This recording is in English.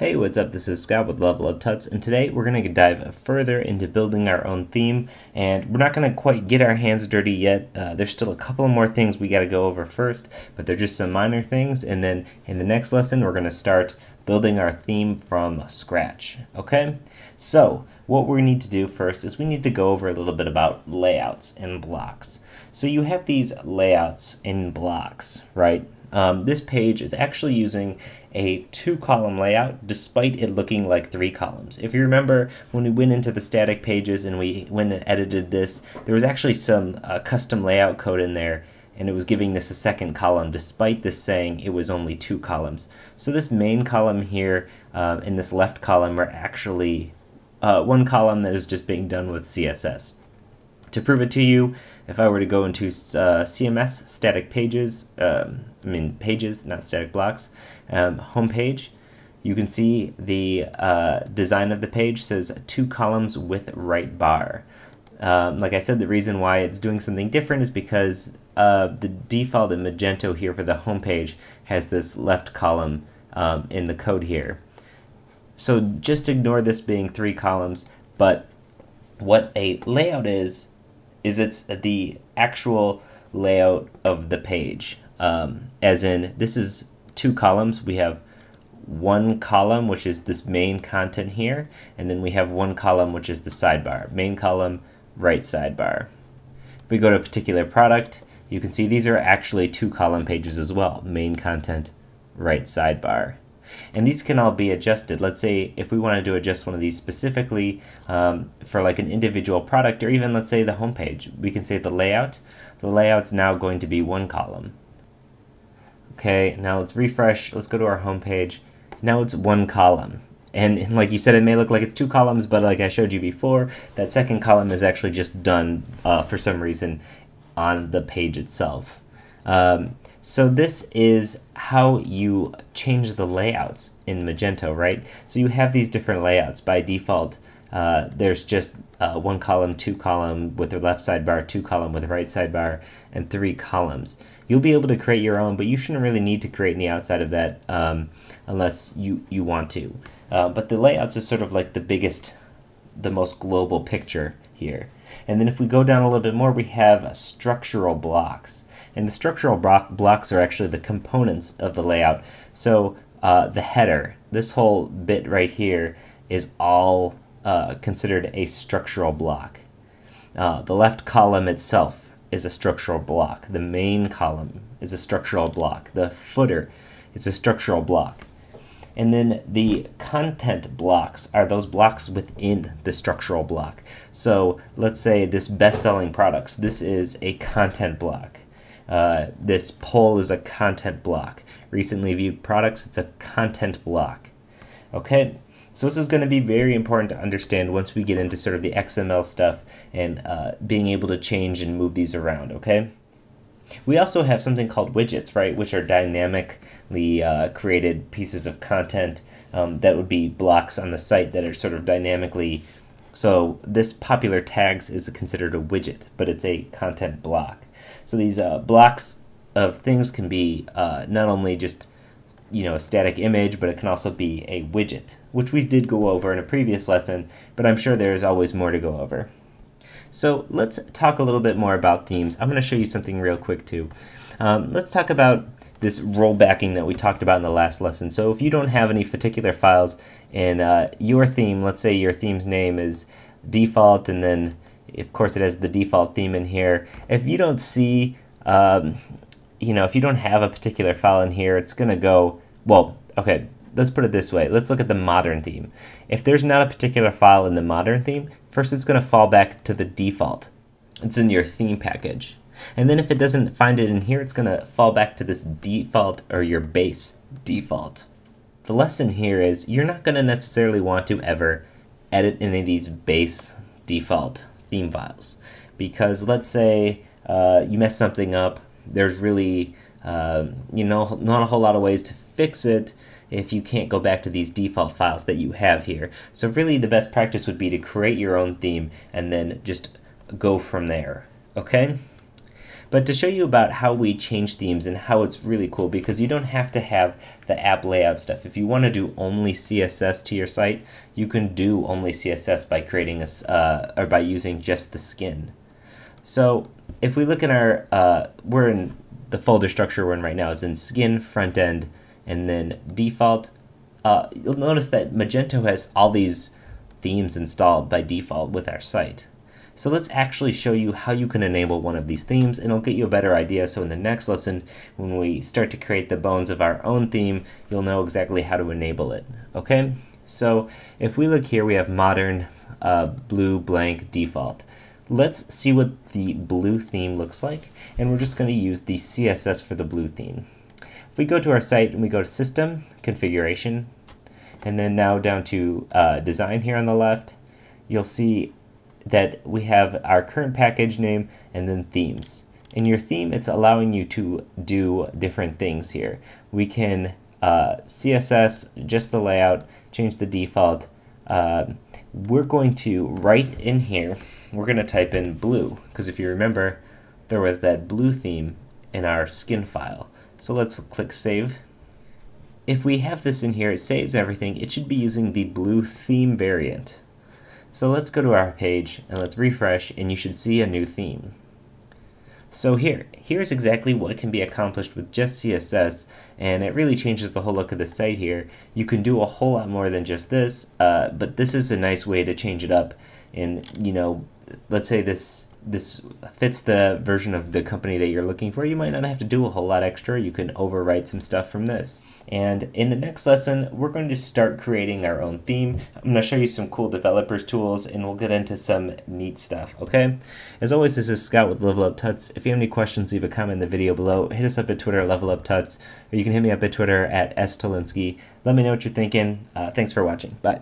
Hey, what's up? This is Scott with Level Up Tuts, and today we're going to dive further into building our own theme. And we're not going to quite get our hands dirty yet. Uh, there's still a couple more things we got to go over first, but they're just some minor things. And then in the next lesson, we're going to start building our theme from scratch. Okay? So, what we need to do first is we need to go over a little bit about layouts and blocks. So, you have these layouts and blocks, right? Um, this page is actually using a two column layout despite it looking like three columns. If you remember when we went into the static pages and we went and edited this, there was actually some uh, custom layout code in there and it was giving this a second column despite this saying it was only two columns. So this main column here um, and this left column are actually uh, one column that is just being done with CSS. To prove it to you, if I were to go into uh, CMS static pages, um, I mean pages, not static blocks, um, home page, you can see the uh, design of the page says two columns with right bar. Um, like I said, the reason why it's doing something different is because uh, the default in Magento here for the homepage has this left column um, in the code here. So just ignore this being three columns, but what a layout is is it's the actual layout of the page. Um, as in, this is two columns. We have one column, which is this main content here, and then we have one column, which is the sidebar. Main column, right sidebar. If we go to a particular product, you can see these are actually two column pages as well. Main content, right sidebar. And these can all be adjusted. Let's say if we wanted to adjust one of these specifically um, for like an individual product or even let's say the home page, we can say the layout. The layout's now going to be one column. Okay, now let's refresh. Let's go to our home page. Now it's one column. And like you said, it may look like it's two columns, but like I showed you before, that second column is actually just done uh, for some reason on the page itself. Um, so this is how you change the layouts in Magento, right? So you have these different layouts by default. Uh, there's just uh, one column, two column with the left sidebar, two column with the right sidebar, and three columns. You'll be able to create your own, but you shouldn't really need to create any outside of that um, unless you, you want to. Uh, but the layouts is sort of like the biggest, the most global picture here. And then if we go down a little bit more, we have structural blocks. And the structural blocks are actually the components of the layout. So uh, the header, this whole bit right here, is all uh, considered a structural block. Uh, the left column itself is a structural block. The main column is a structural block. The footer is a structural block. And then the content blocks are those blocks within the structural block. So let's say this best-selling products, this is a content block. Uh, this poll is a content block. Recently viewed products, it's a content block. Okay, so this is going to be very important to understand once we get into sort of the XML stuff and uh, being able to change and move these around, okay? We also have something called widgets, right, which are dynamically uh, created pieces of content um, that would be blocks on the site that are sort of dynamically. So this popular tags is considered a widget, but it's a content block. So these uh, blocks of things can be uh, not only just you know a static image, but it can also be a widget, which we did go over in a previous lesson, but I'm sure there's always more to go over. So let's talk a little bit more about themes. I'm going to show you something real quick too. Um, let's talk about this rollbacking that we talked about in the last lesson. So if you don't have any particular files in uh, your theme, let's say your theme's name is default and then of course it has the default theme in here. If you don't see, um, you know, if you don't have a particular file in here, it's going to go, well, okay, let's put it this way. Let's look at the modern theme. If there's not a particular file in the modern theme, first it's going to fall back to the default. It's in your theme package. And then if it doesn't find it in here, it's going to fall back to this default or your base default. The lesson here is you're not going to necessarily want to ever edit any of these base default theme files. Because let's say uh, you mess something up, there's really uh, you know not a whole lot of ways to fix it if you can't go back to these default files that you have here. So really the best practice would be to create your own theme and then just go from there. Okay? but to show you about how we change themes and how it's really cool because you don't have to have the app layout stuff. If you want to do only CSS to your site, you can do only CSS by creating a, uh, or by using just the skin. So if we look in our, uh, we're in the folder structure we're in right now is in skin, front end, and then default. Uh, you'll notice that Magento has all these themes installed by default with our site. So let's actually show you how you can enable one of these themes and it'll get you a better idea. So in the next lesson, when we start to create the bones of our own theme, you'll know exactly how to enable it, okay? So if we look here, we have modern uh, blue blank default. Let's see what the blue theme looks like, and we're just going to use the CSS for the blue theme. We go to our site and we go to System, Configuration, and then now down to uh, Design here on the left, you'll see that we have our current package name and then themes. In your theme, it's allowing you to do different things here. We can uh, CSS, just the layout, change the default. Uh, we're going to, right in here, we're going to type in blue, because if you remember, there was that blue theme in our skin file. So let's click Save. If we have this in here, it saves everything. It should be using the blue theme variant. So let's go to our page and let's refresh and you should see a new theme. So here, here's exactly what can be accomplished with just CSS, and it really changes the whole look of the site here. You can do a whole lot more than just this, uh, but this is a nice way to change it up. And, you know, let's say this this fits the version of the company that you're looking for, you might not have to do a whole lot extra. You can overwrite some stuff from this. And in the next lesson, we're going to start creating our own theme. I'm going to show you some cool developers tools and we'll get into some neat stuff, okay? As always, this is Scott with Level Up Tuts. If you have any questions, leave a comment in the video below. Hit us up at Twitter, Level Up Tuts, or you can hit me up at Twitter at S. Let me know what you're thinking. Uh, thanks for watching. Bye.